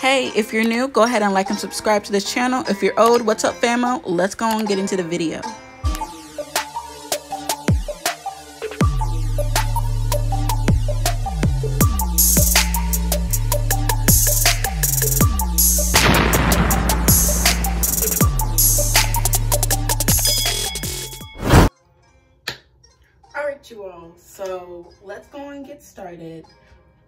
Hey, if you're new, go ahead and like and subscribe to this channel. If you're old, what's up famo? Let's go and get into the video. Alright you all, so let's go and get started.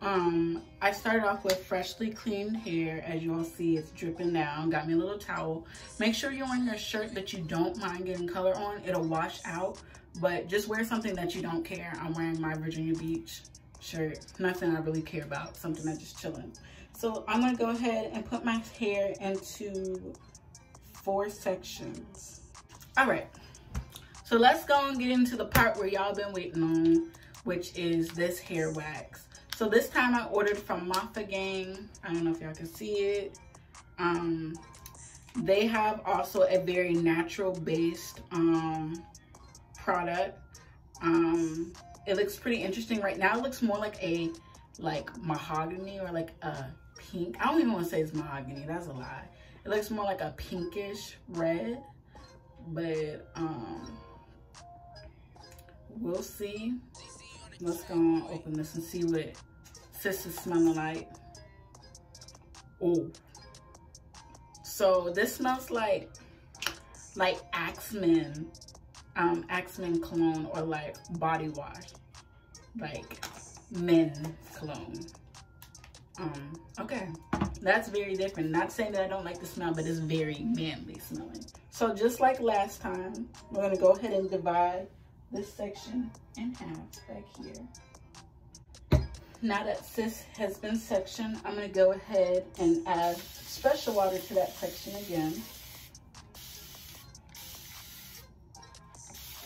Um, I started off with freshly cleaned hair. As you all see, it's dripping down. Got me a little towel. Make sure you're wearing a shirt that you don't mind getting color on. It'll wash out, but just wear something that you don't care. I'm wearing my Virginia Beach shirt. Nothing I really care about. Something that's just chilling. So I'm gonna go ahead and put my hair into four sections. All right. So let's go and get into the part where y'all been waiting on, which is this hair wax. So this time I ordered from Mofajang. I don't know if y'all can see it. Um, they have also a very natural based um, product. Um, it looks pretty interesting right now. It looks more like a like mahogany or like a pink. I don't even want to say it's mahogany. That's a lie. It looks more like a pinkish red, but um, we'll see. Let's go and open this and see what sis is smelling like. Oh. So this smells like like Axemen, um, Axemen cologne or like body wash, like men cologne. Um, okay, that's very different. Not saying that I don't like the smell, but it's very manly smelling. So just like last time, we're gonna go ahead and divide this section in half back here. Now that sis has been sectioned, I'm gonna go ahead and add special water to that section again.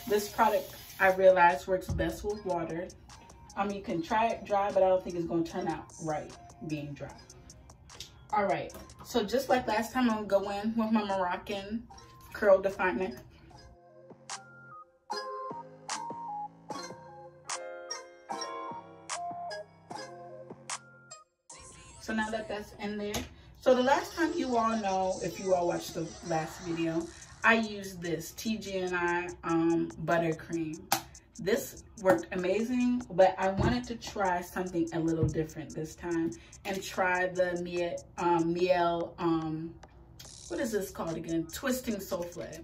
This product, I realized, works best with water. I mean, you can try it dry, but I don't think it's gonna turn out right being dry. All right, so just like last time, I'm gonna go in with my Moroccan curl definer. Now that that's in there, so the last time you all know, if you all watched the last video, I used this TGIN um, buttercream. This worked amazing, but I wanted to try something a little different this time and try the Mielle, um, Mielle um, what is this called again? Twisting Souffle.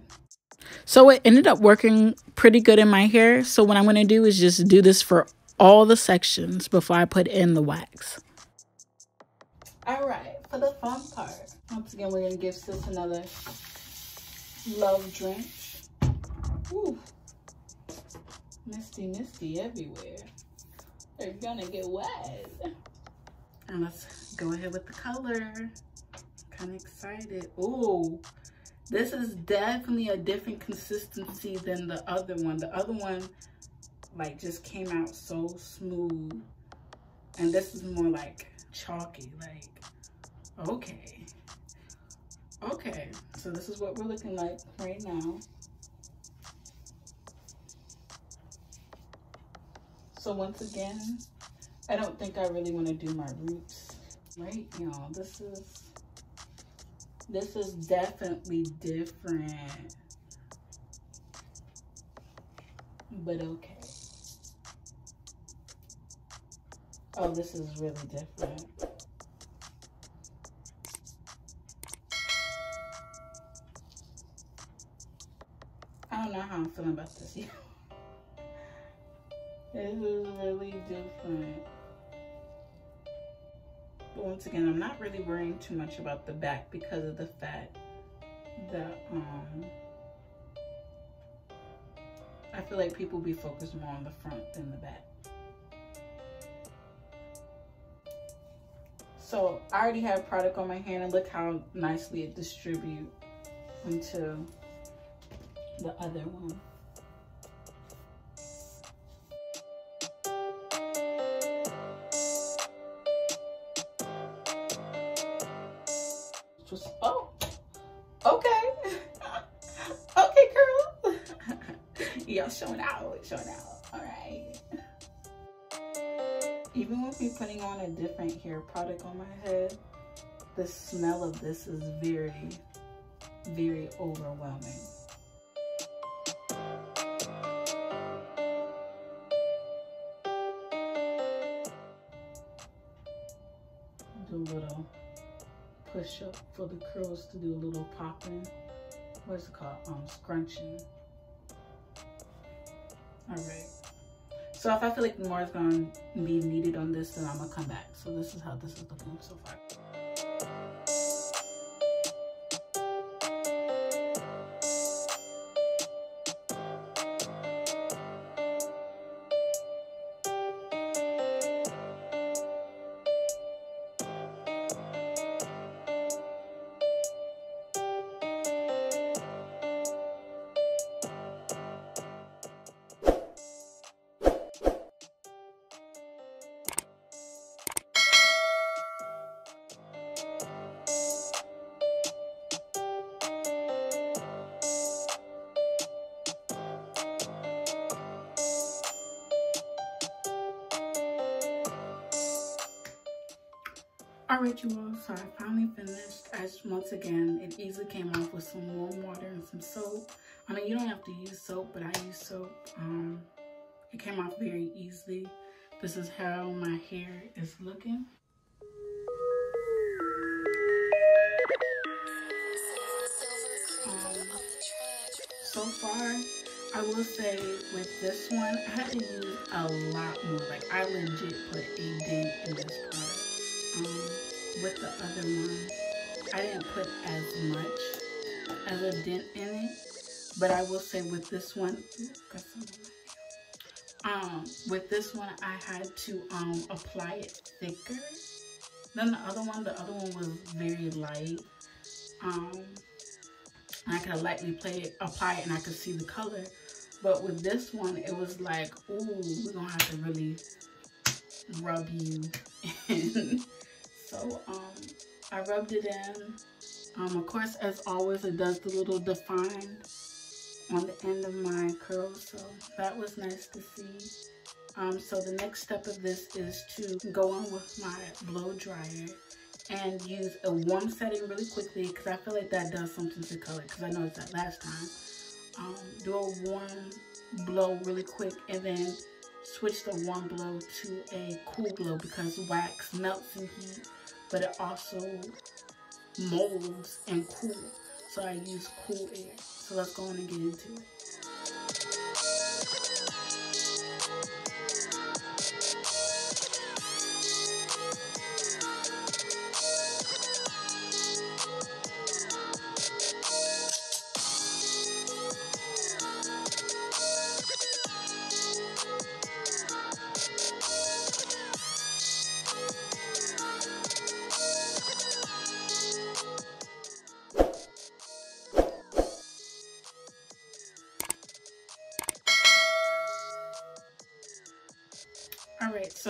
So it ended up working pretty good in my hair. So what I'm going to do is just do this for all the sections before I put in the wax. All right, for the fun part, once again, we're gonna give sis another love drench. Ooh, misty, misty everywhere. They're gonna get wet. And let's go ahead with the color. Kind of excited. Ooh, this is definitely a different consistency than the other one. The other one, like, just came out so smooth. And this is more like chalky, like, okay. Okay, so this is what we're looking like right now. So once again, I don't think I really want to do my roots, right, y'all? This is, this is definitely different, but okay. Oh, this is really different. I don't know how I'm feeling about this this is really different. But once again, I'm not really worrying too much about the back because of the fact that um I feel like people be focused more on the front than the back. So I already have product on my hand and look how nicely it distributes into the other one. Just, oh, okay. okay, girl. Y'all showing out, showing out. Even with me putting on a different hair product on my head, the smell of this is very, very overwhelming. Do a little push up for the curls to do a little popping. What's it called? Um, scrunching. All right. So if I feel like more is gonna be needed on this, then I'm gonna come back. So this is how this is looking so far. All, so I finally finished. As once again, it easily came off with some warm water and some soap. I mean, you don't have to use soap, but I use soap. Um, it came off very easily. This is how my hair is looking. Um, so far, I will say with this one, I had to use a lot more. Like, I legit put a dent in this product um, with the other one, I didn't put as much as a dent in it. But I will say with this one, um, with this one, I had to um, apply it thicker than the other one. The other one was very light. Um, I could lightly play it, apply it and I could see the color. But with this one, it was like, ooh, we're gonna have to really rub you in. So um, I rubbed it in. Um, of course, as always, it does the little define on the end of my curls. So that was nice to see. Um, so the next step of this is to go on with my blow dryer and use a warm setting really quickly because I feel like that does something to color because I noticed that last time. Um, do a warm blow really quick and then switch the warm blow to a cool blow because wax melts in heat but it also molds and cools. So I use cool air. So let's go on and get into it.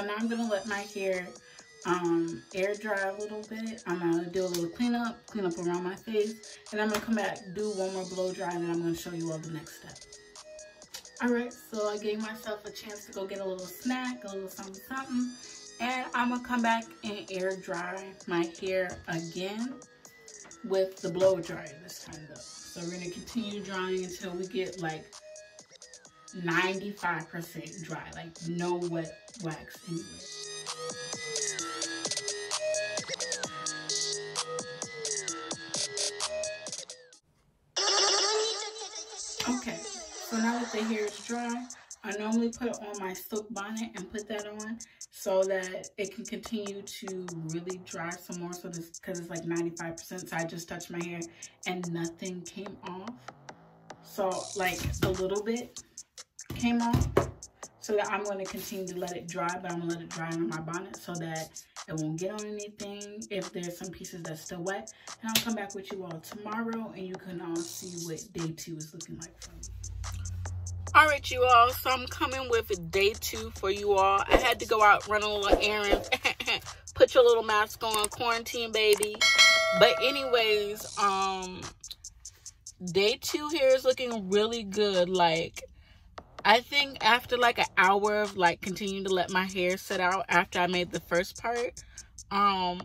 So now I'm gonna let my hair um, air dry a little bit. I'm gonna do a little cleanup, clean up around my face, and I'm gonna come back, do one more blow dry, and then I'm gonna show you all the next step. All right, so I gave myself a chance to go get a little snack, a little something, something, and I'm gonna come back and air dry my hair again with the blow dryer this time though. So we're gonna continue drying until we get like 95% dry, like no wet wax anywhere. Okay, so now that the hair is dry, I normally put it on my silk bonnet and put that on so that it can continue to really dry some more. So this, because it's like 95%, so I just touched my hair and nothing came off. So like a little bit, came off. So that I'm going to continue to let it dry, but I'm going to let it dry on my bonnet so that it won't get on anything if there's some pieces that's still wet. And I'll come back with you all tomorrow and you can all see what day two is looking like for me. All right, you all. So I'm coming with day two for you all. I had to go out, run a little errand, put your little mask on, quarantine, baby. But anyways, um, day two here is looking really good. Like, I think after like an hour of like continuing to let my hair set out after I made the first part, um,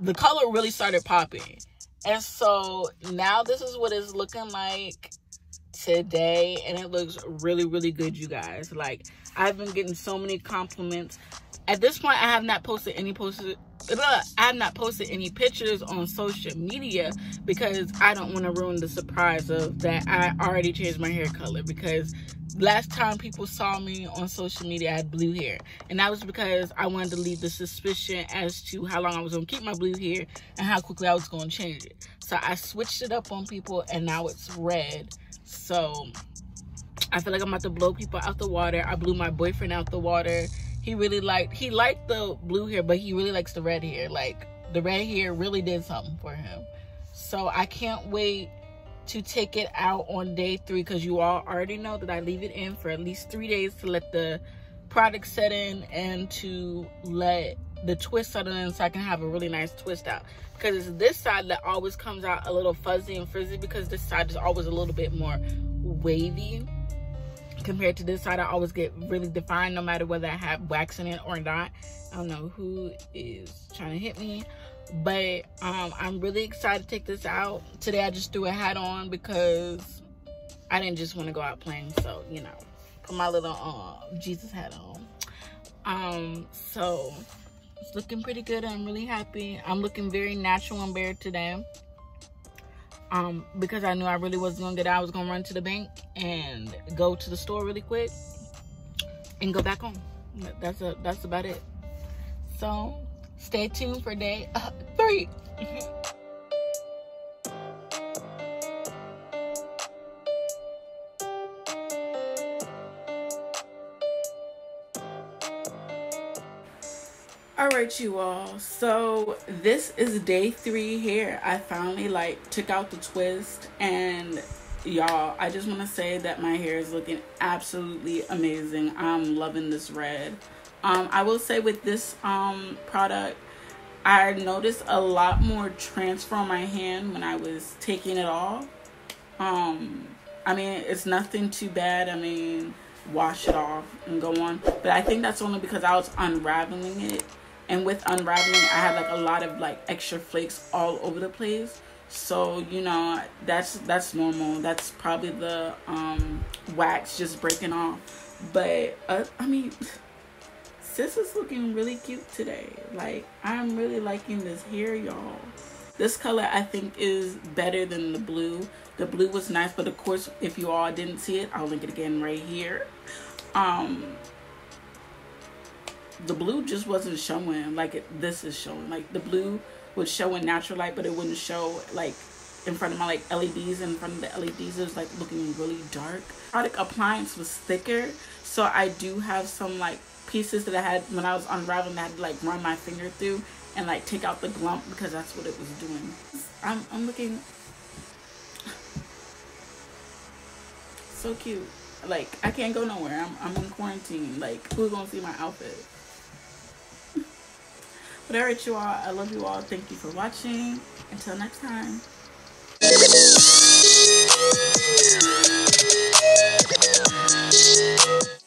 the color really started popping. And so now this is what it's looking like today and it looks really really good you guys like i've been getting so many compliments at this point i have not posted any posted i have not posted any pictures on social media because i don't want to ruin the surprise of that i already changed my hair color because last time people saw me on social media i had blue hair and that was because i wanted to leave the suspicion as to how long i was going to keep my blue hair and how quickly i was going to change it so i switched it up on people and now it's red so I feel like I'm about to blow people out the water. I blew my boyfriend out the water. He really liked he liked the blue hair, but he really likes the red hair. Like the red hair really did something for him. So I can't wait to take it out on day three because you all already know that I leave it in for at least three days to let the product set in and to let the twist settle in so I can have a really nice twist out. Because it's this side that always comes out a little fuzzy and frizzy because this side is always a little bit more wavy. Compared to this side I always get really defined no matter whether I have wax in it or not. I don't know who is trying to hit me but um, I'm really excited to take this out today I just threw a hat on because I didn't just want to go out playing so you know put my little uh, Jesus hat on um so it's looking pretty good. I'm really happy. I'm looking very natural and bare today. Um, because I knew I really wasn't gonna get out. I was gonna run to the bank and go to the store really quick and go back home. That's a that's about it. So stay tuned for day uh, three. all right you all. So this is day three here. I finally like took out the twist and y'all i just want to say that my hair is looking absolutely amazing. I'm loving this red um i will say with this um product i noticed a lot more transfer on my hand when i was taking it off. Um i mean it's nothing too bad. I mean wash it off and go on. But i think that's only because i was unraveling it. And with unraveling i had like a lot of like extra flakes all over the place. So you know that's that's normal. That's probably the um wax just breaking off. But uh, i mean sis is looking really cute today like i'm really liking this hair y'all this color i think is better than the blue the blue was nice but of course if you all didn't see it i'll link it again right here um the blue just wasn't showing like it, this is showing. Like the blue would show in natural light, but it wouldn't show like in front of my like LEDs. In front of the LEDs, it was like looking really dark. Product appliance was thicker, so I do have some like pieces that I had when I was unraveling. I had to like run my finger through and like take out the glump because that's what it was doing. I'm I'm looking so cute. Like I can't go nowhere. I'm I'm in quarantine. Like who's gonna see my outfit? But alright, you all. I love you all. Thank you for watching. Until next time.